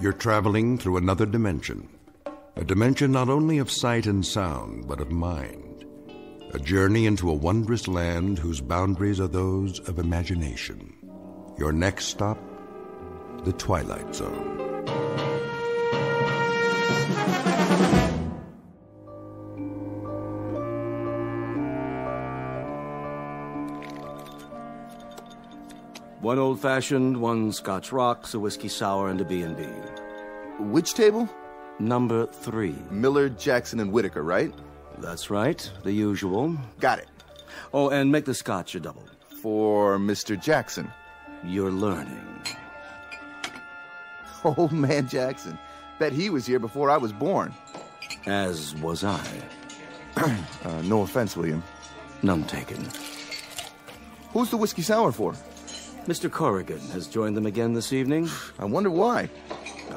You're traveling through another dimension. A dimension not only of sight and sound, but of mind. A journey into a wondrous land whose boundaries are those of imagination. Your next stop, the Twilight Zone. One old-fashioned, one Scotch rocks, a whiskey sour, and a B&B. Which table? Number three. Miller, Jackson, and Whitaker, right? That's right, the usual. Got it. Oh, and make the Scotch a double. For Mr. Jackson. You're learning. Old man Jackson. Bet he was here before I was born. As was I. uh, no offense, William. None taken. Who's the whiskey sour for? Mr. Corrigan has joined them again this evening. I wonder why.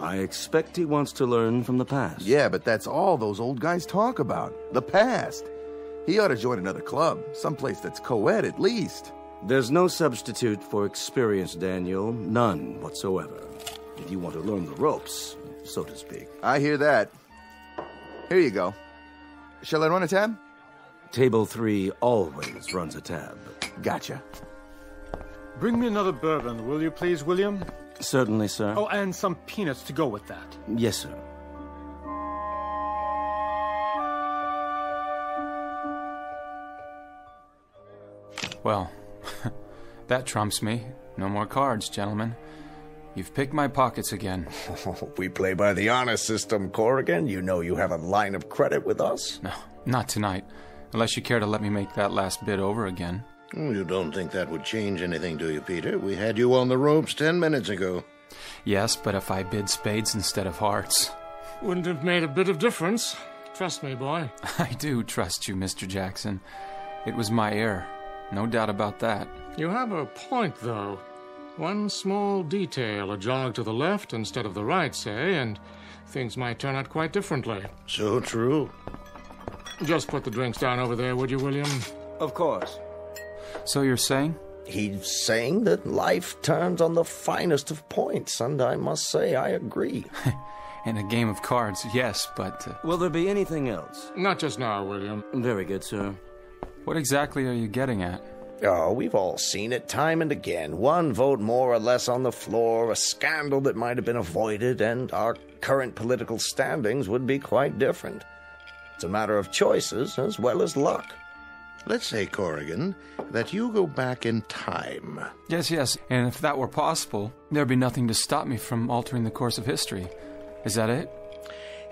I expect he wants to learn from the past. Yeah, but that's all those old guys talk about. The past. He ought to join another club, someplace that's co-ed at least. There's no substitute for experience, Daniel. None whatsoever. If you want to learn the ropes, so to speak. I hear that. Here you go. Shall I run a tab? Table three always runs a tab. Gotcha. Bring me another bourbon, will you please, William? Certainly, sir. Oh, and some peanuts to go with that. Yes, sir. Well, that trumps me. No more cards, gentlemen. You've picked my pockets again. we play by the honor system, Corrigan. You know you have a line of credit with us. No, not tonight. Unless you care to let me make that last bid over again. Oh, you don't think that would change anything, do you, Peter? We had you on the ropes ten minutes ago. Yes, but if I bid spades instead of hearts. Wouldn't have made a bit of difference. Trust me, boy. I do trust you, Mr. Jackson. It was my error. No doubt about that. You have a point, though. One small detail, a jog to the left instead of the right, say, and things might turn out quite differently. So true. Just put the drinks down over there, would you, William? Of course. So you're saying? He's saying that life turns on the finest of points, and I must say I agree. In a game of cards, yes, but. Uh... Will there be anything else? Not just now, William. Very good, sir. What exactly are you getting at? Oh, we've all seen it time and again. One vote more or less on the floor, a scandal that might have been avoided, and our current political standings would be quite different. It's a matter of choices as well as luck. Let's say, Corrigan, that you go back in time. Yes, yes, and if that were possible, there'd be nothing to stop me from altering the course of history. Is that it?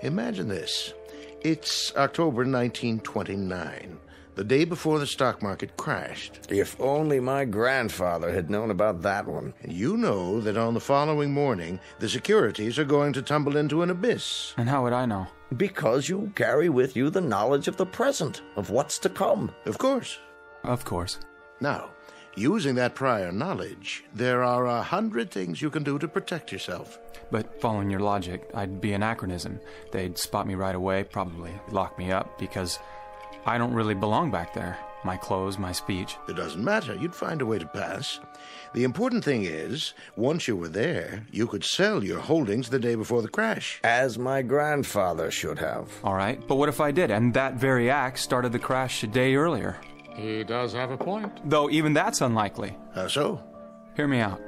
Imagine this. It's October 1929, the day before the stock market crashed. If only my grandfather had known about that one. You know that on the following morning, the securities are going to tumble into an abyss. And how would I know? Because you carry with you the knowledge of the present, of what's to come. Of course. Of course. Now, using that prior knowledge, there are a hundred things you can do to protect yourself. But following your logic, I'd be anachronism. They'd spot me right away, probably lock me up, because I don't really belong back there. My clothes, my speech. It doesn't matter. You'd find a way to pass. The important thing is, once you were there, you could sell your holdings the day before the crash. As my grandfather should have. All right, but what if I did, and that very act started the crash a day earlier? He does have a point. Though even that's unlikely. How so? Hear me out.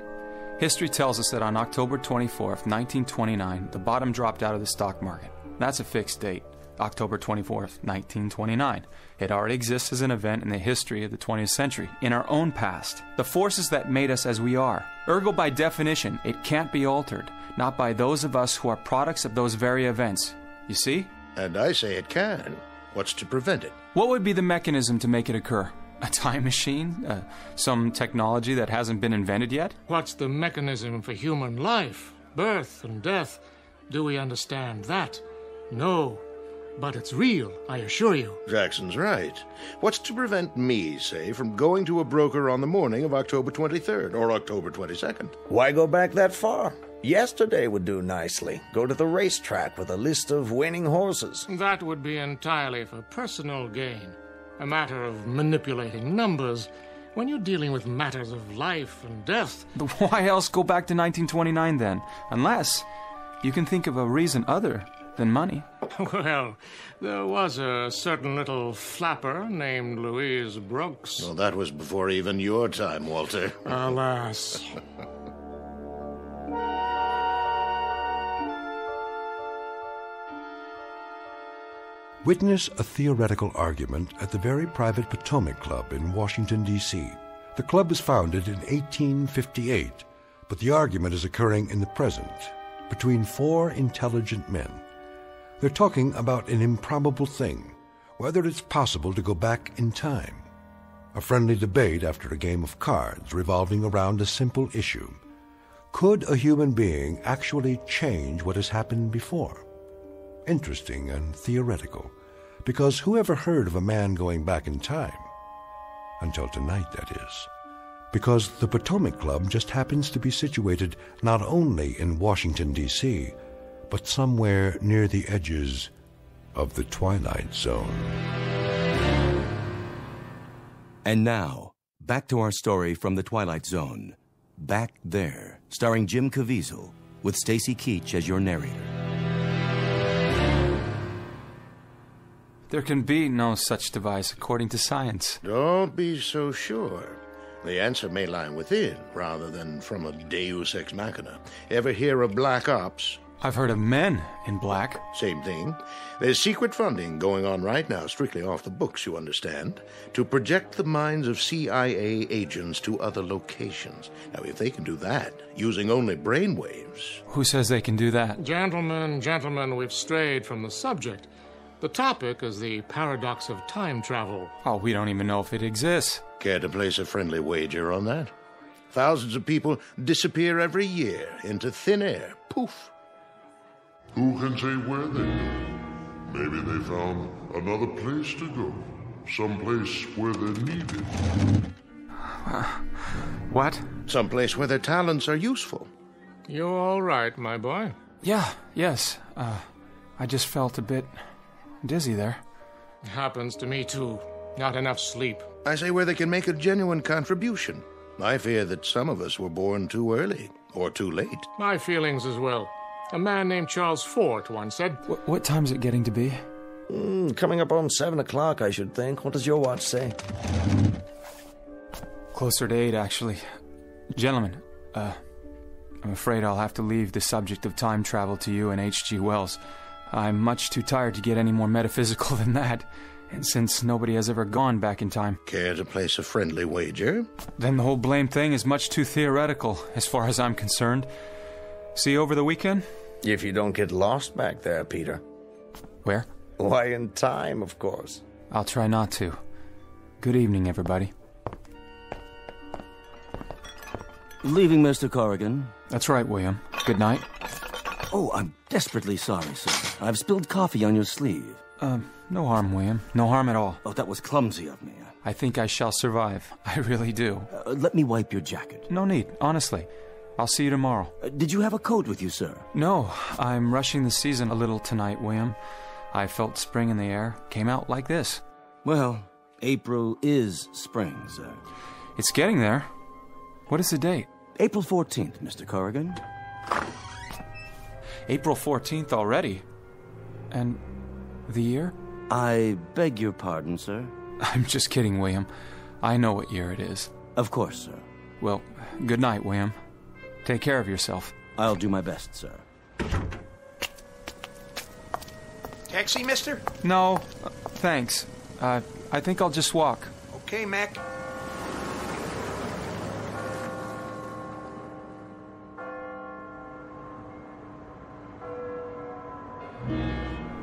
History tells us that on October 24th, 1929, the bottom dropped out of the stock market. That's a fixed date. October 24th, 1929. It already exists as an event in the history of the 20th century, in our own past. The forces that made us as we are. Ergo, by definition, it can't be altered, not by those of us who are products of those very events. You see? And I say it can. What's to prevent it? What would be the mechanism to make it occur? A time machine? Uh, some technology that hasn't been invented yet? What's the mechanism for human life? Birth and death? Do we understand that? No. But it's real, I assure you. Jackson's right. What's to prevent me, say, from going to a broker on the morning of October 23rd or October 22nd? Why go back that far? Yesterday would do nicely. Go to the racetrack with a list of winning horses. That would be entirely for personal gain. A matter of manipulating numbers. When you're dealing with matters of life and death. Why else go back to 1929 then? Unless. You can think of a reason other than money. Well, there was a certain little flapper named Louise Brooks. Well, that was before even your time, Walter. Alas. Witness a theoretical argument at the very private Potomac Club in Washington, D.C. The club was founded in 1858, but the argument is occurring in the present between four intelligent men. They're talking about an improbable thing, whether it's possible to go back in time. A friendly debate after a game of cards revolving around a simple issue. Could a human being actually change what has happened before? Interesting and theoretical, because who ever heard of a man going back in time? Until tonight, that is. Because the Potomac Club just happens to be situated not only in Washington, D.C., but somewhere near the edges of the Twilight Zone. And now, back to our story from the Twilight Zone. Back There, starring Jim Caviezel, with Stacy Keach as your narrator. There can be no such device according to science. Don't be so sure. The answer may lie within rather than from a deus ex machina. Ever hear of black ops? I've heard of men in black. Same thing. There's secret funding going on right now, strictly off the books, you understand, to project the minds of CIA agents to other locations. Now, if they can do that using only brainwaves. Who says they can do that? Gentlemen, gentlemen, we've strayed from the subject. The topic is the paradox of time travel. Oh, we don't even know if it exists. Care to place a friendly wager on that? Thousands of people disappear every year into thin air. Poof. Who can say where they go? Maybe they found another place to go. Some place where they're needed. What? Some place where their talents are useful. You're all right, my boy. Yeah, yes. Uh, I just felt a bit dizzy there. Happens to me too. Not enough sleep. I say where they can make a genuine contribution. I fear that some of us were born too early or too late. My feelings as well. A man named Charles Fort once said, Wh- what time's it getting to be? Mm, coming up on seven o'clock, I should think. What does your watch say? Closer to eight, actually. Gentlemen, uh, I'm afraid I'll have to leave the subject of time travel to you and H.G. Wells. I'm much too tired to get any more metaphysical than that. And since nobody has ever gone back in time, Care to place a friendly wager? then the whole blame thing is much too theoretical, as far as I'm concerned. See you over the weekend? If you don't get lost back there, Peter. Where? Why, in time, of course. I'll try not to. Good evening, everybody. Leaving Mr. Corrigan. That's right, William. Good night. Oh, I'm desperately sorry, sir. I've spilled coffee on your sleeve. Um, no harm, William. No harm at all. Oh, that was clumsy of me. I think I shall survive. I really do. Uh, let me wipe your jacket. No need, honestly. I'll see you tomorrow. Uh, did you have a coat with you, sir? No, I'm rushing the season a little tonight, William. I felt spring in the air. Came out like this. Well, April is spring, sir. It's getting there. What is the date? April 14th, Mr. Corrigan. April 14th already. And the year? I beg your pardon, sir. I'm just kidding, William. I know what year it is. Of course, sir. Well, good night, William. Take care of yourself. I'll do my best, sir. Taxi, mister? No, uh, thanks. Uh, I think I'll just walk. Okay, Mac.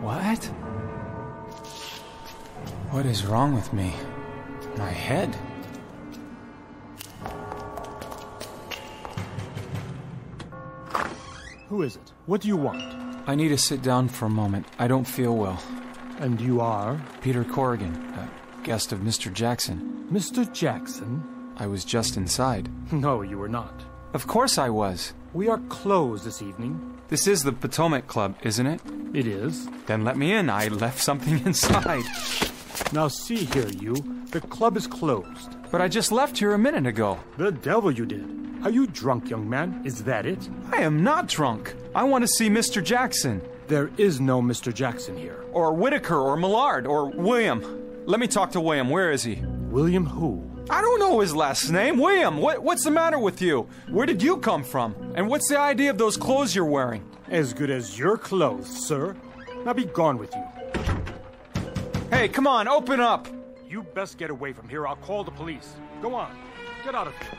What? What is wrong with me? My head? Who is it? What do you want? I need to sit down for a moment. I don't feel well. And you are? Peter Corrigan, a guest of Mr. Jackson. Mr. Jackson? I was just inside. No, you were not. Of course I was. We are closed this evening. This is the Potomac Club, isn't it? It is. Then let me in. I left something inside. Now see here, you. The club is closed. But I just left here a minute ago. The devil you did. Are you drunk, young man? Is that it? I am not drunk. I want to see Mr. Jackson. There is no Mr. Jackson here. Or Whitaker, or Millard, or William. Let me talk to William. Where is he? William who? I don't know his last name. William, what, what's the matter with you? Where did you come from? And what's the idea of those clothes you're wearing? As good as your clothes, sir. Now be gone with you. Hey, come on, open up! You best get away from here. I'll call the police. Go on. Get out of here.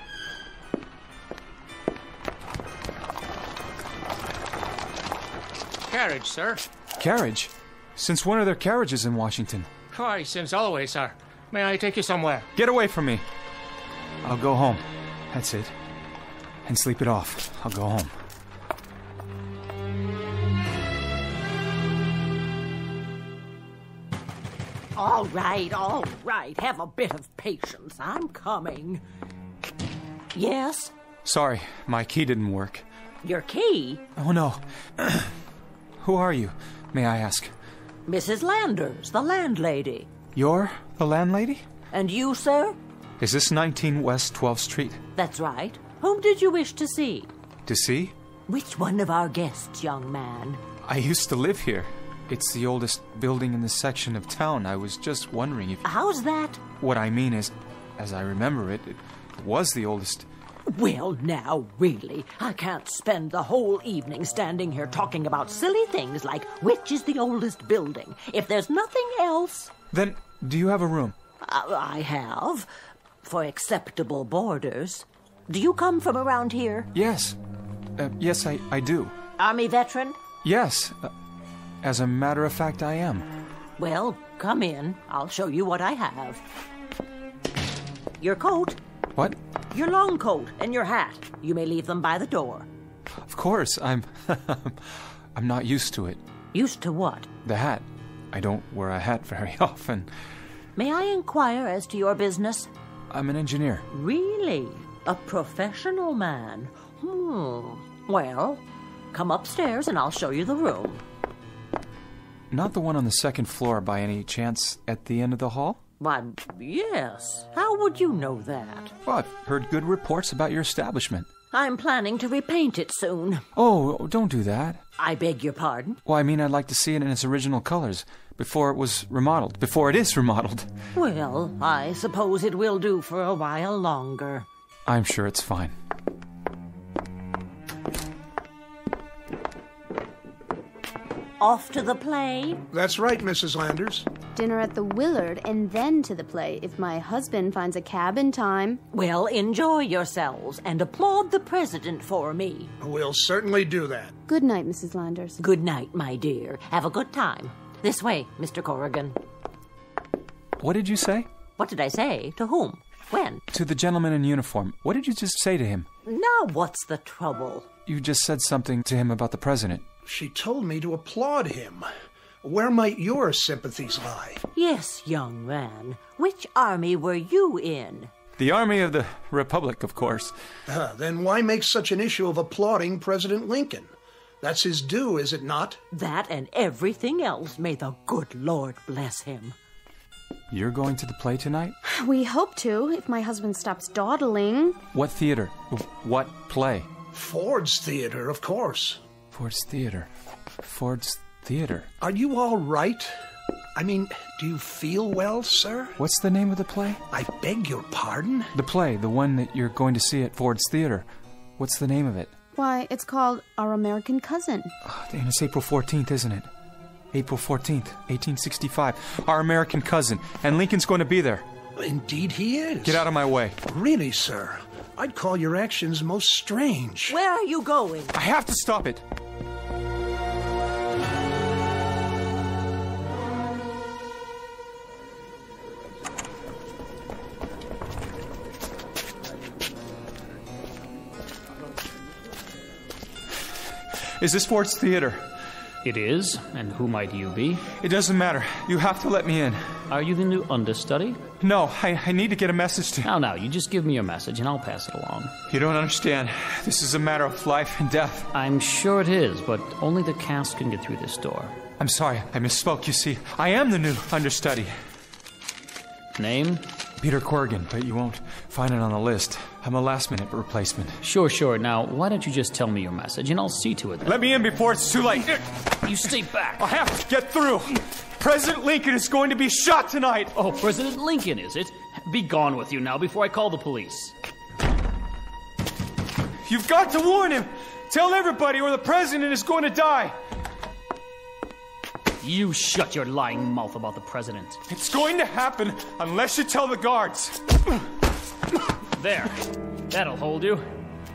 Carriage, sir. Carriage? Since when are there carriages in Washington? Why, since always, sir. May I take you somewhere? Get away from me. I'll go home. That's it. And sleep it off. I'll go home. All right, all right. Have a bit of patience. I'm coming. Yes? Sorry, my key didn't work. Your key? Oh no. Who are you, may I ask? Mrs. Landers, the landlady. You're the landlady? And you, sir? Is this 19 West 12th Street? That's right. Whom did you wish to see? To see? Which one of our guests, young man? I used to live here. It's the oldest building in this section of town. I was just wondering if. How's that? What I mean is, as I remember it, it was the oldest. Well, now, really, I can't spend the whole evening standing here talking about silly things like which is the oldest building. If there's nothing else. Then, do you have a room? Uh, I have. For acceptable boarders. Do you come from around here? Yes. Uh, yes, I, I do. Army veteran? Yes. Uh, as a matter of fact, I am. Well, come in. I'll show you what I have. Your coat. What? Your long coat and your hat. You may leave them by the door. Of course, I'm. I'm not used to it. Used to what? The hat. I don't wear a hat very often. May I inquire as to your business? I'm an engineer. Really? A professional man? Hmm. Well, come upstairs and I'll show you the room. Not the one on the second floor by any chance at the end of the hall? Why, yes. How would you know that? Well, I've heard good reports about your establishment. I'm planning to repaint it soon. Oh, don't do that. I beg your pardon? Well, I mean, I'd like to see it in its original colors before it was remodeled, before it is remodeled. Well, I suppose it will do for a while longer. I'm sure it's fine. Off to the play? That's right, Mrs. Landers. Dinner at the Willard and then to the play if my husband finds a cab in time. Well, enjoy yourselves and applaud the president for me. We'll certainly do that. Good night, Mrs. Landers. Good night, my dear. Have a good time. This way, Mr. Corrigan. What did you say? What did I say? To whom? When? To the gentleman in uniform. What did you just say to him? Now, what's the trouble? You just said something to him about the president. She told me to applaud him. Where might your sympathies lie? Yes, young man. Which army were you in? The Army of the Republic, of course. Uh, then why make such an issue of applauding President Lincoln? That's his due, is it not? That and everything else. May the good Lord bless him. You're going to the play tonight? We hope to, if my husband stops dawdling. What theater? What play? Ford's Theater, of course. Ford's Theater. Ford's Theater. Are you all right? I mean, do you feel well, sir? What's the name of the play? I beg your pardon? The play, the one that you're going to see at Ford's Theater. What's the name of it? Why, it's called Our American Cousin. Ah, oh, and it's April 14th, isn't it? April 14th, 1865. Our American cousin. And Lincoln's going to be there. Indeed, he is. Get out of my way. Really, sir? I'd call your actions most strange. Where are you going? I have to stop it. Is this Ford's Theater? It is, and who might you be? It doesn't matter. You have to let me in. Are you the new understudy? No, I, I need to get a message to. Now, now, you just give me your message and I'll pass it along. You don't understand. This is a matter of life and death. I'm sure it is, but only the cast can get through this door. I'm sorry, I misspoke. You see, I am the new understudy. Name? Peter Corrigan, but you won't find it on the list. I'm a last minute replacement. Sure, sure. Now, why don't you just tell me your message and I'll see to it then. Let me in before it's too late. You stay back. I have to get through. President Lincoln is going to be shot tonight. Oh, President Lincoln, is it? Be gone with you now before I call the police. You've got to warn him. Tell everybody or the president is going to die. You shut your lying mouth about the president. It's going to happen unless you tell the guards. There. That'll hold you.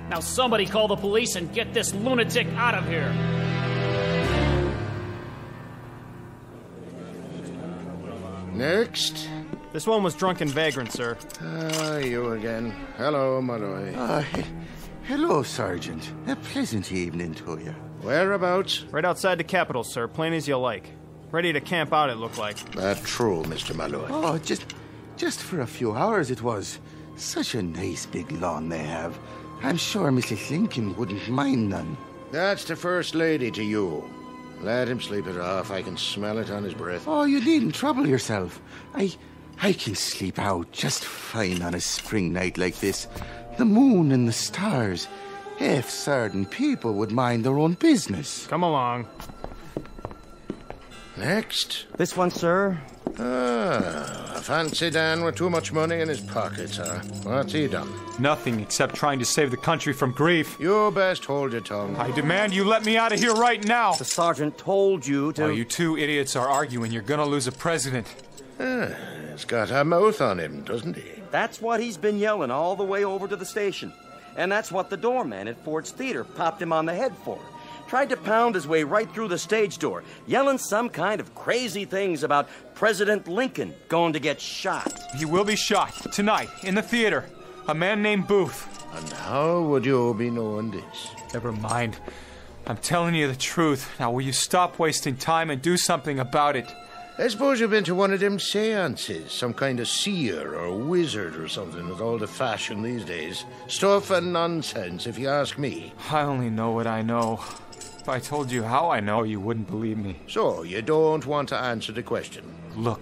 Now somebody call the police and get this lunatic out of here. Next. This one was drunken vagrant, sir. Ah, you again. Hello, Malloy. Uh, he- hello, Sergeant. A pleasant evening to you. Whereabouts? Right outside the capital, sir. Plain as you like. Ready to camp out, it looked like. That true, Mr. Malloy. Oh, just, just for a few hours it was. Such a nice big lawn they have. I'm sure Mrs. Lincoln wouldn't mind none. That's the First Lady to you. Let him sleep it off. I can smell it on his breath. Oh, you needn't trouble yourself. I, I can sleep out just fine on a spring night like this. The moon and the stars. If certain people would mind their own business. Come along. Next. This one, sir. Ah, a fancy Dan with too much money in his pockets, huh? What's he done? Nothing except trying to save the country from grief. You best hold your tongue. I demand you let me out of here right now. The sergeant told you to. While you two idiots are arguing, you're gonna lose a president. Ah, he's got a mouth on him, doesn't he? That's what he's been yelling all the way over to the station. And that's what the doorman at Ford's Theater popped him on the head for. Tried to pound his way right through the stage door, yelling some kind of crazy things about President Lincoln going to get shot. He will be shot tonight in the theater. A man named Booth. And how would you be knowing this? Never mind. I'm telling you the truth. Now, will you stop wasting time and do something about it? I suppose you've been to one of them seances, some kind of seer or wizard or something with all the fashion these days. Stuff and nonsense, if you ask me. I only know what I know. If I told you how I know, you wouldn't believe me. So, you don't want to answer the question? Look,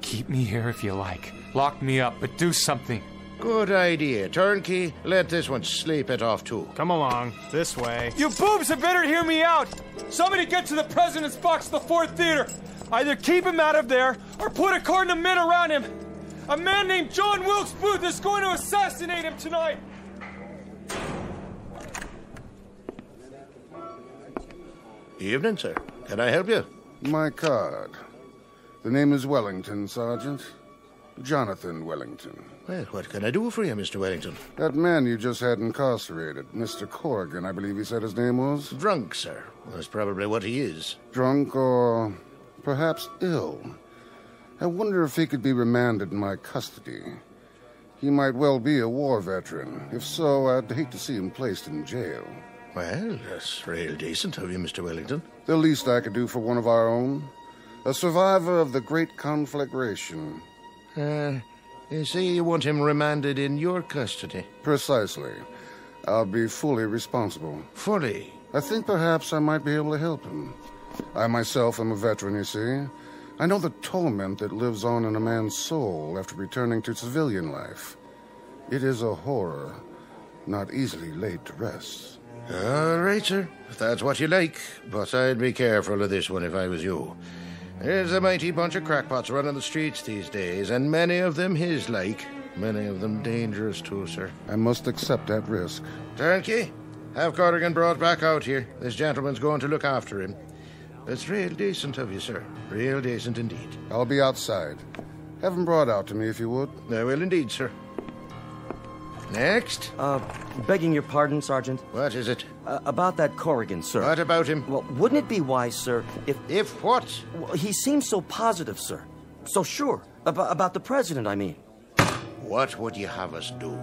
keep me here if you like. Lock me up, but do something. Good idea. Turnkey, let this one sleep it off too. Come along. This way. You boobs had better hear me out! Somebody get to the president's box the Ford Theater! Either keep him out of there, or put a cordon of men around him! A man named John Wilkes Booth is going to assassinate him tonight! Evening, sir. Can I help you? My card. The name is Wellington, Sergeant. Jonathan Wellington. Well, what can I do for you, Mr. Wellington? That man you just had incarcerated, Mr. Corrigan, I believe he said his name was? Drunk, sir. That's probably what he is. Drunk or perhaps ill. I wonder if he could be remanded in my custody. He might well be a war veteran. If so, I'd hate to see him placed in jail. Well, that's real decent of you, Mr. Wellington. The least I could do for one of our own. A survivor of the Great Conflagration. Uh, you see, you want him remanded in your custody. Precisely. I'll be fully responsible. Fully? I think perhaps I might be able to help him. I myself am a veteran, you see. I know the torment that lives on in a man's soul after returning to civilian life. It is a horror, not easily laid to rest. All right, sir. If that's what you like. But I'd be careful of this one if I was you. There's a mighty bunch of crackpots running the streets these days, and many of them his like. Many of them dangerous too, sir. I must accept that risk. Turnkey, have Corrigan brought back out here. This gentleman's going to look after him. It's real decent of you, sir. Real decent indeed. I'll be outside. Have him brought out to me if you would. I will indeed, sir. Next. Uh, begging your pardon, Sergeant. What is it? Uh, about that Corrigan, sir. What about him? Well, wouldn't it be wise, sir, if. If what? Well, he seems so positive, sir. So sure. About, about the president, I mean. What would you have us do?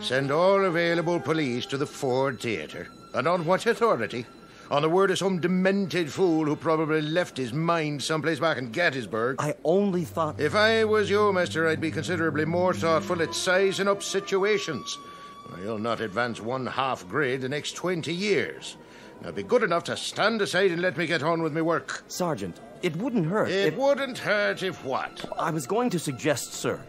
Send all available police to the Ford Theater? And on what authority? On the word of some demented fool who probably left his mind someplace back in Gettysburg. I only thought. If I was you, mister, I'd be considerably more thoughtful at sizing up situations. You'll not advance one half grade the next 20 years. Now be good enough to stand aside and let me get on with my work. Sergeant, it wouldn't hurt. It if- wouldn't hurt if what? I was going to suggest, sir,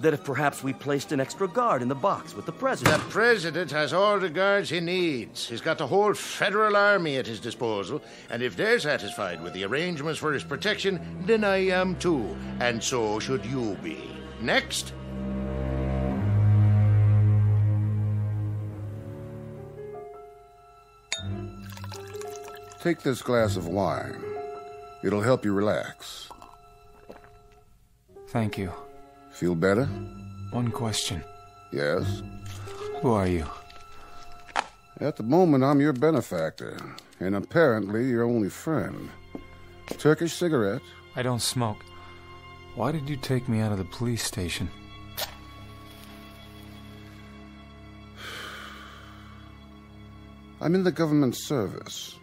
that if perhaps we placed an extra guard in the box with the president. The president has all the guards he needs. He's got the whole federal army at his disposal, and if they're satisfied with the arrangements for his protection, then I am too, and so should you be. Next. Take this glass of wine. It'll help you relax. Thank you. Feel better? One question. Yes. Who are you? At the moment, I'm your benefactor, and apparently your only friend. Turkish cigarette? I don't smoke. Why did you take me out of the police station? I'm in the government service.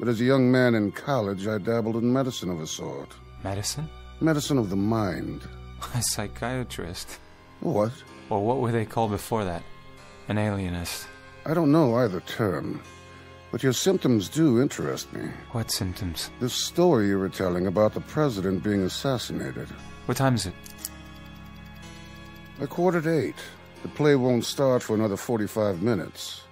But as a young man in college, I dabbled in medicine of a sort. Medicine? Medicine of the mind. A psychiatrist. What? Or what were they called before that? An alienist. I don't know either term, but your symptoms do interest me. What symptoms? This story you were telling about the president being assassinated. What time is it? A quarter to eight. The play won't start for another 45 minutes.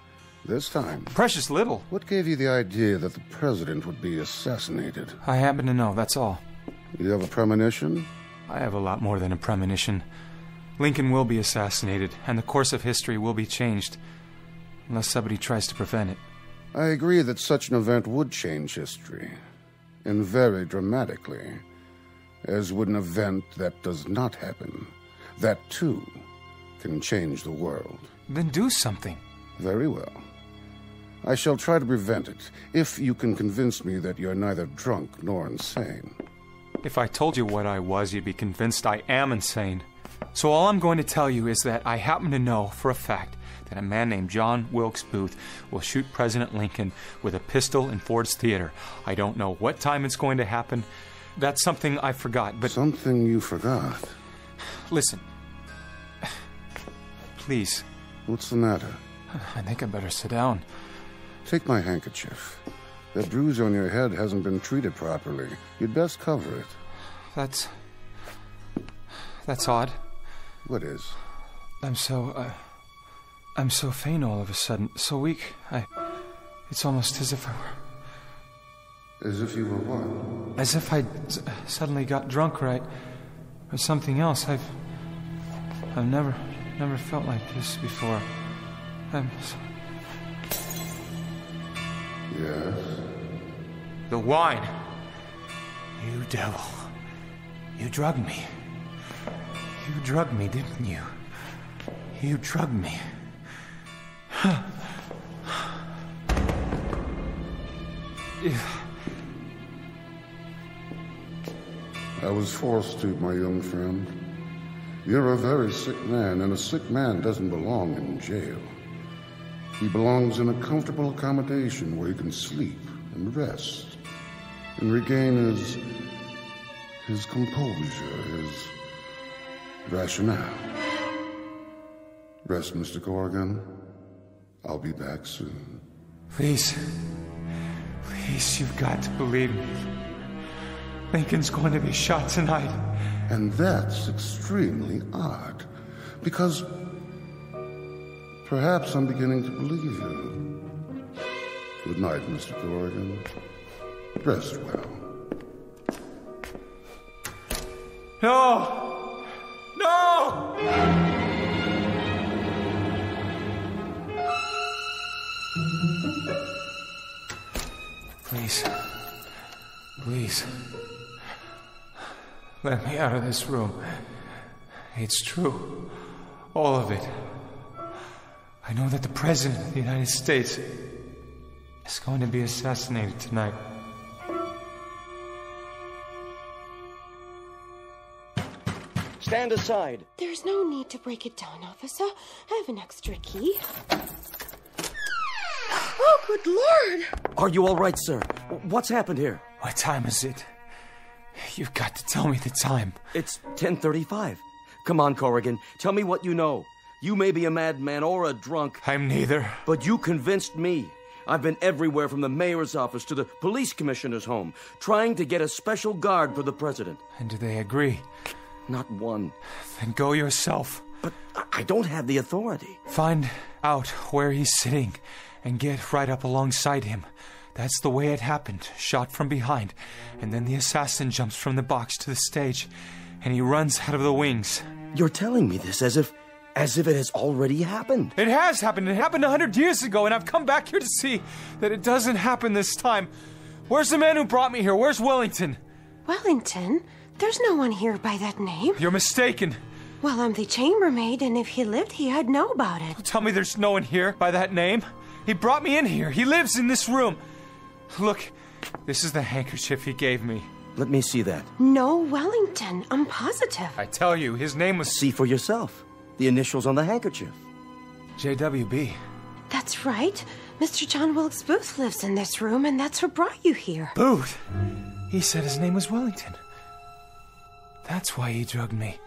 This time. Precious little. What gave you the idea that the president would be assassinated? I happen to know, that's all. You have a premonition? I have a lot more than a premonition. Lincoln will be assassinated, and the course of history will be changed. Unless somebody tries to prevent it. I agree that such an event would change history. And very dramatically. As would an event that does not happen. That, too, can change the world. Then do something. Very well. I shall try to prevent it, if you can convince me that you're neither drunk nor insane. If I told you what I was, you'd be convinced I am insane. So all I'm going to tell you is that I happen to know for a fact that a man named John Wilkes Booth will shoot President Lincoln with a pistol in Ford's Theater. I don't know what time it's going to happen. That's something I forgot, but. Something you forgot? Listen. Please. What's the matter? I think I better sit down. Take my handkerchief. That bruise on your head hasn't been treated properly. You'd best cover it. That's. That's odd. What is? I'm so. Uh, I'm so faint all of a sudden. So weak. I. It's almost as if I were. As if you were what? As if I suddenly got drunk, right? Or something else. I've. I've never. Never felt like this before. I'm. s- Yes. The wine. You devil. You drugged me. You drugged me, didn't you? You drugged me. I was forced to, my young friend. You're a very sick man, and a sick man doesn't belong in jail. He belongs in a comfortable accommodation where he can sleep and rest and regain his his composure, his rationale. Rest, Mr. Corrigan. I'll be back soon. Please. Please, you've got to believe me. Lincoln's going to be shot tonight. And that's extremely odd, because perhaps I'm beginning to believe you. Good night, Mr. Corrigan. Rest well. No! No! Please. Please. Let me out of this room. It's true. All of it. I know that the President of the United States is going to be assassinated tonight. Stand aside. There's no need to break it down, officer. I have an extra key. Oh, good lord! Are you all right, sir? What's happened here? What time is it? You've got to tell me the time. It's 10:35. Come on, Corrigan. Tell me what you know. You may be a madman or a drunk. I'm neither. But you convinced me. I've been everywhere from the mayor's office to the police commissioner's home, trying to get a special guard for the president. And do they agree? Not one. Then go yourself. But I don't have the authority. Find out where he's sitting and get right up alongside him. That's the way it happened. Shot from behind. And then the assassin jumps from the box to the stage and he runs out of the wings. You're telling me this as if as if it has already happened. It has happened. It happened a hundred years ago, and I've come back here to see that it doesn't happen this time. Where's the man who brought me here? Where's Wellington? Wellington? There's no one here by that name. You're mistaken. Well, I'm the chambermaid, and if he lived, he would know about it. Tell me there's no one here by that name. He brought me in here. He lives in this room. Look, this is the handkerchief he gave me. Let me see that. No Wellington. I'm positive. I tell you, his name was. See for yourself. The initials on the handkerchief. JWB. That's right. Mr. John Wilkes Booth lives in this room, and that's what brought you here. Booth? He said his name was Wellington. That's why he drugged me.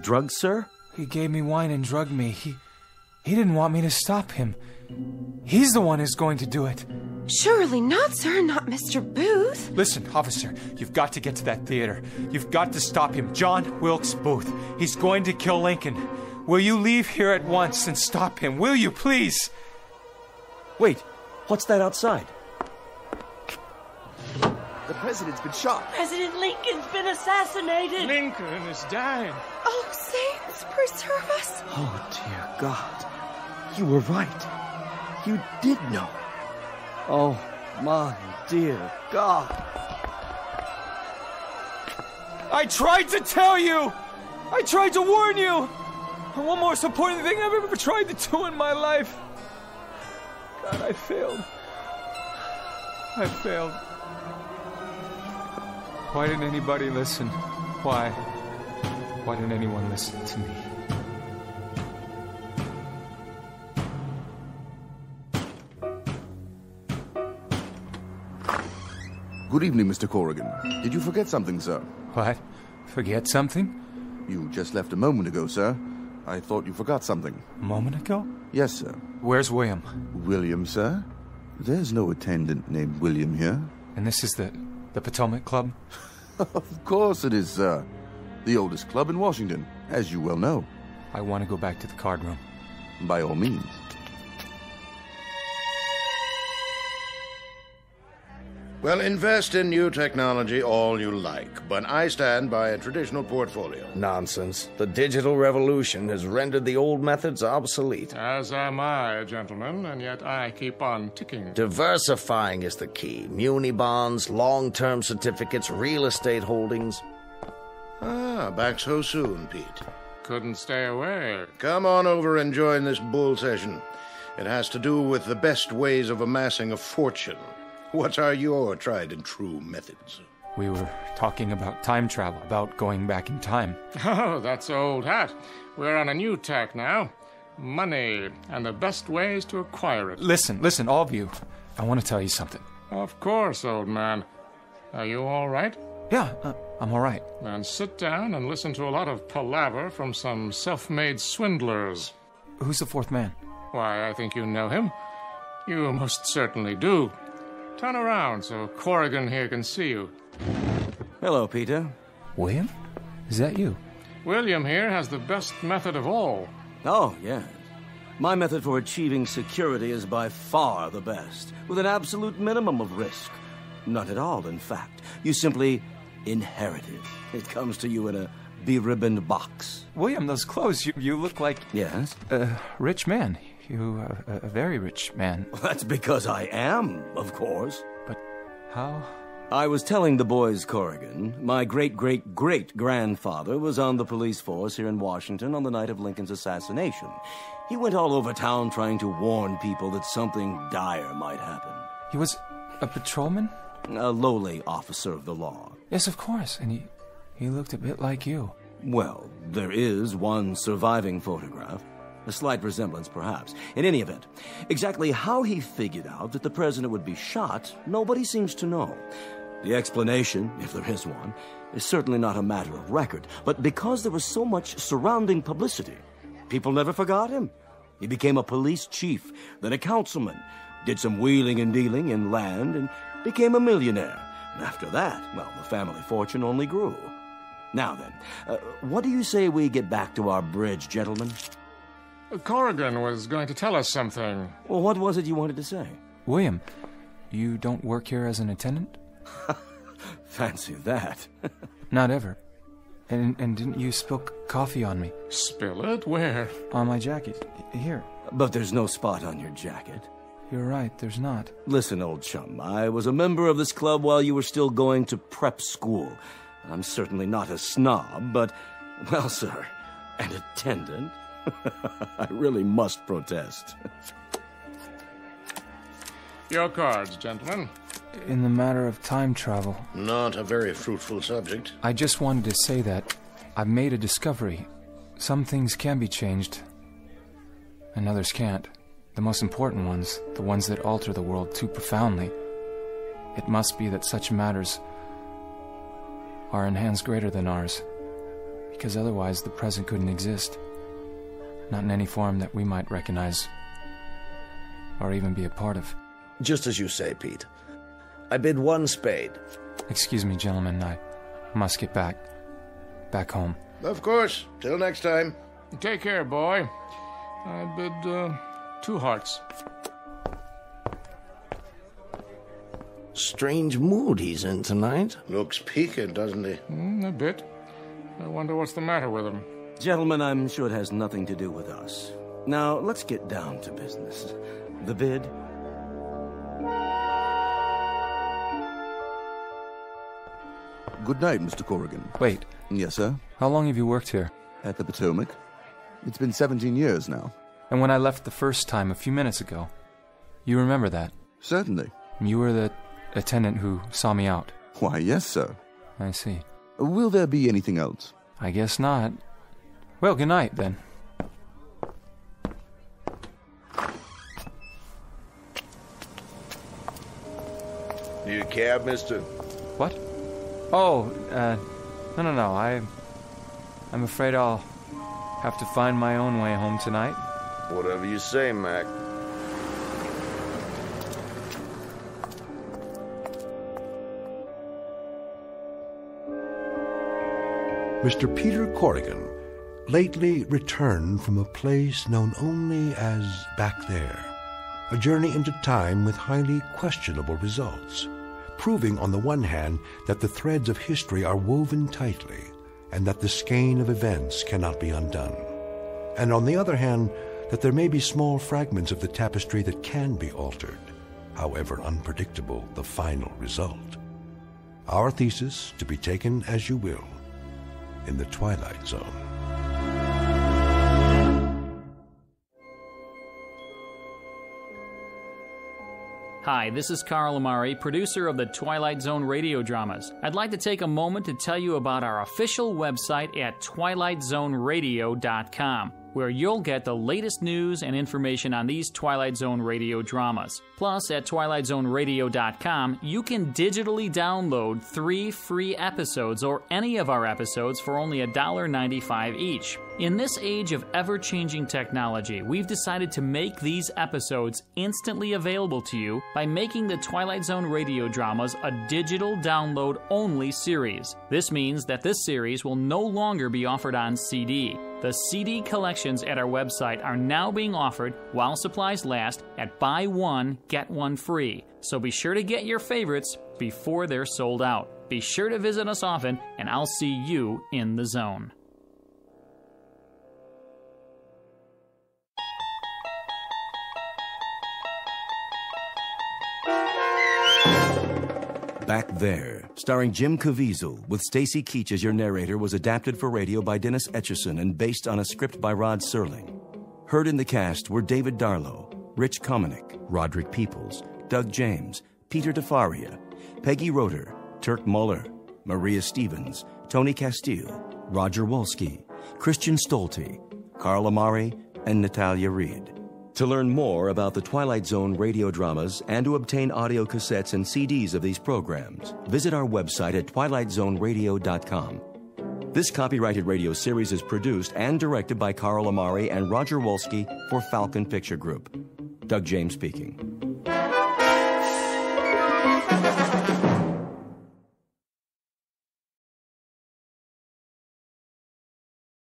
Drugged, sir? He gave me wine and drugged me. He. He didn't want me to stop him. He's the one who's going to do it. Surely not, sir, not Mr. Booth. Listen, officer, you've got to get to that theater. You've got to stop him. John Wilkes Booth. He's going to kill Lincoln. Will you leave here at once and stop him? Will you, please? Wait, what's that outside? The president's been shot. President Lincoln's been assassinated. Lincoln is dying. Oh, saints, preserve us. Oh, dear God. You were right. You did know. Oh, my dear God. I tried to tell you! I tried to warn you! And one most important thing I've ever tried to do in my life. God, I failed. I failed. Why didn't anybody listen? Why? Why didn't anyone listen to me? Good evening, Mr. Corrigan. Did you forget something, sir? What? Forget something? You just left a moment ago, sir. I thought you forgot something. A moment ago? Yes, sir. Where's William? William, sir? There's no attendant named William here. And this is the the Potomac Club? of course it is, sir. The oldest club in Washington, as you well know. I want to go back to the card room. By all means. Well, invest in new technology all you like, but I stand by a traditional portfolio. Nonsense. The digital revolution has rendered the old methods obsolete. As am I, gentlemen, and yet I keep on ticking. Diversifying is the key. Muni bonds, long term certificates, real estate holdings. Ah, back so soon, Pete. Couldn't stay away. Come on over and join this bull session. It has to do with the best ways of amassing a fortune. What are your tried and true methods? We were talking about time travel, about going back in time. Oh, that's old hat. We're on a new tack now. Money, and the best ways to acquire it. Listen, listen, all of you. I want to tell you something. Of course, old man. Are you all right? Yeah, uh, I'm all right. Then sit down and listen to a lot of palaver from some self made swindlers. Who's the fourth man? Why, I think you know him. You most certainly do. Turn around so Corrigan here can see you. Hello, Peter. William? Is that you? William here has the best method of all. Oh, yes. My method for achieving security is by far the best, with an absolute minimum of risk. Not at all, in fact. You simply inherit it. It comes to you in a beribboned box. William, those clothes, you, you look like. Yes? A rich man. You, uh, a very rich man. Well, that's because I am, of course. But how? I was telling the boys, Corrigan, my great great great grandfather was on the police force here in Washington on the night of Lincoln's assassination. He went all over town trying to warn people that something dire might happen. He was a patrolman? A lowly officer of the law. Yes, of course. And he, he looked a bit like you. Well, there is one surviving photograph. A slight resemblance, perhaps. In any event, exactly how he figured out that the president would be shot, nobody seems to know. The explanation, if there is one, is certainly not a matter of record, but because there was so much surrounding publicity, people never forgot him. He became a police chief, then a councilman, did some wheeling and dealing in land, and became a millionaire. And after that, well, the family fortune only grew. Now then, uh, what do you say we get back to our bridge, gentlemen? Corrigan was going to tell us something. Well, what was it you wanted to say? William, you don't work here as an attendant? Fancy that. Not ever. And, and didn't you spill coffee on me? Spill it? Where? On my jacket. Here. But there's no spot on your jacket. You're right, there's not. Listen, old chum, I was a member of this club while you were still going to prep school. I'm certainly not a snob, but, well, sir, an attendant? I really must protest. Your cards, gentlemen. In the matter of time travel. Not a very fruitful subject. I just wanted to say that I've made a discovery. Some things can be changed, and others can't. The most important ones, the ones that alter the world too profoundly. It must be that such matters are in hands greater than ours, because otherwise the present couldn't exist. Not in any form that we might recognize or even be a part of. Just as you say, Pete. I bid one spade. Excuse me, gentlemen, I must get back. Back home. Of course. Till next time. Take care, boy. I bid uh, two hearts. Strange mood he's in tonight. Looks peaked, doesn't he? Mm, a bit. I wonder what's the matter with him. Gentlemen, I'm sure it has nothing to do with us. Now, let's get down to business. The bid? Good night, Mr. Corrigan. Wait. Yes, sir? How long have you worked here? At the Potomac. It's been 17 years now. And when I left the first time a few minutes ago, you remember that? Certainly. You were the attendant who saw me out. Why, yes, sir. I see. Will there be anything else? I guess not. Well, good night, then. Need a cab, mister? What? Oh, uh, no, no, no. I, I'm afraid I'll have to find my own way home tonight. Whatever you say, Mac. Mr. Peter Corrigan lately returned from a place known only as Back There, a journey into time with highly questionable results, proving on the one hand that the threads of history are woven tightly and that the skein of events cannot be undone, and on the other hand, that there may be small fragments of the tapestry that can be altered, however unpredictable the final result. Our thesis to be taken as you will in the Twilight Zone. Hi, this is Carl Amari, producer of the Twilight Zone radio dramas. I'd like to take a moment to tell you about our official website at twilightzoneradio.com where you'll get the latest news and information on these Twilight Zone radio dramas. Plus, at twilightzoneradio.com, you can digitally download three free episodes or any of our episodes for only $1.95 each. In this age of ever changing technology, we've decided to make these episodes instantly available to you by making the Twilight Zone radio dramas a digital download only series. This means that this series will no longer be offered on CD. The CD collections at our website are now being offered while supplies last at buy one, get one free. So be sure to get your favorites before they're sold out. Be sure to visit us often, and I'll see you in the zone. Back There, starring Jim Caviezel, with Stacy Keach as your narrator, was adapted for radio by Dennis Etchison and based on a script by Rod Serling. Heard in the cast were David Darlow, Rich Komenich, Roderick Peeples, Doug James, Peter DeFaria, Peggy Roeder, Turk Muller, Maria Stevens, Tony Castile, Roger Wolski, Christian Stolte, Carl Amari, and Natalia Reed. To learn more about the Twilight Zone radio dramas and to obtain audio cassettes and CDs of these programs, visit our website at twilightzoneradio.com. This copyrighted radio series is produced and directed by Carl Amari and Roger Wolski for Falcon Picture Group. Doug James speaking.